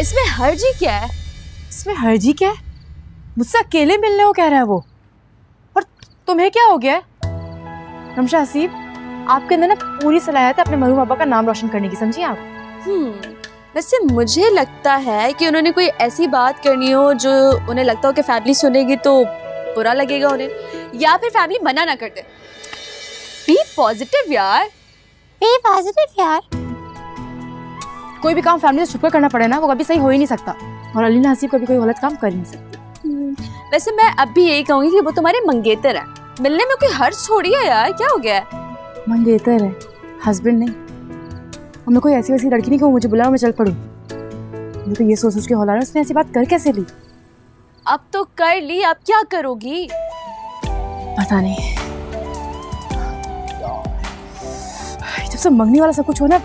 इसमें हर्जी क्या है? इसमें हर्जी क्या है? मुझसे अकेले मिलने को कह रहा है वो। और तुम्हें क्या हो गया है? रमशा हसीब आपके अंदर ना पूरी सलाहियत है अपने मरू बाबा का नाम रोशन करने की समझिए आप? हम्म वैसे मुझे लगता है कि उन्होंने कोई ऐसी बात करनी हो जो उन्हें लगता हो कि फैमिली सुनेगी तो बुरा लगेगा उन्हें या फिर फैमिली मना ना कर दे। बी पॉजिटिव यार। बी पॉजिटिव यार। कोई भी काम फैमिली से छुपकर करना पड़े ना वो कभी सही हो ही नहीं सकता। और अलीना हसीब कभी कोई गलत काम कर ही नहीं सकती। हम्म, वैसे मैं अब भी यही कहूँगी कि वो तुम्हारे मंगेतर है। मिलने में कोई हर्ज छोड़ी है यार क्या हो गया? है मंगेतर है हस्बैंड नहीं। और मैं कोई ऐसी वैसी लड़की नहीं कहूँ मुझे बुलाओ मैं चल पड़ूँ। मुझे तो ये सोच सोच के हौला उसने ऐसी बात कर कैसे ली? अब तो कर ली अब क्या करोगी? पता नहीं। जब सब मंगनी वाला सब कुछ हो ना